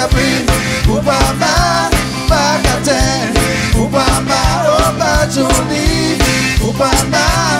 Obama, Prince, Obama, Obama, Oba Obama.